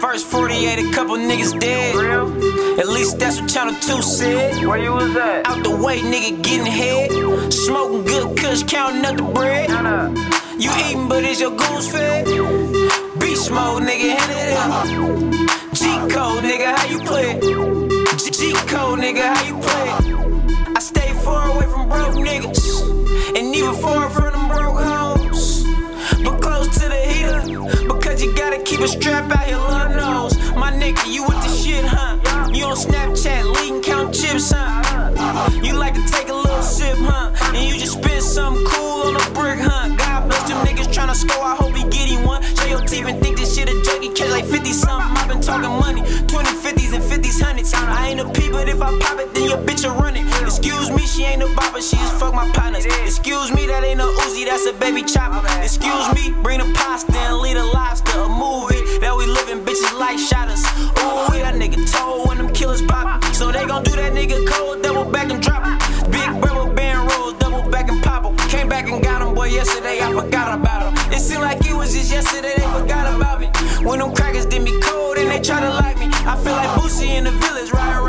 First 48, a couple niggas dead. At least that's what Channel 2 said. Where you was at? Out the way, nigga getting head. Smoking good kush, counting up the bread. You eating, but is your goose fed? Beast mode, nigga, hand it up. G code, nigga, how you play? G- code, nigga, how you play? I stay far away from broke niggas, and even far from keep a strap out here, Lord knows. My nigga, you with the shit, huh? You on Snapchat, leading count chips, huh? You like to take a little sip, huh? And you just spit something cool on a brick, huh? God bless them niggas tryna score, I hope he get one. Teeth and think this shit a he catch like 50 something. I've been talking money, 20, 50s, and 50s, hundreds. I ain't a P, but if I pop it, then your bitch will run it. Excuse me, she ain't a bopper, she just fuck my partners. Excuse me, that ain't a Uzi, that's a baby chopper. Excuse me, told when them killers pop. So they gon' do that nigga cold, double back and drop. Big brother, band rolls, double back and pop. Came back and got him, boy, yesterday I forgot about him. It seemed like it was just yesterday they forgot about me. When them crackers did me cold and they try to like me. I feel like Boosie in the village, right?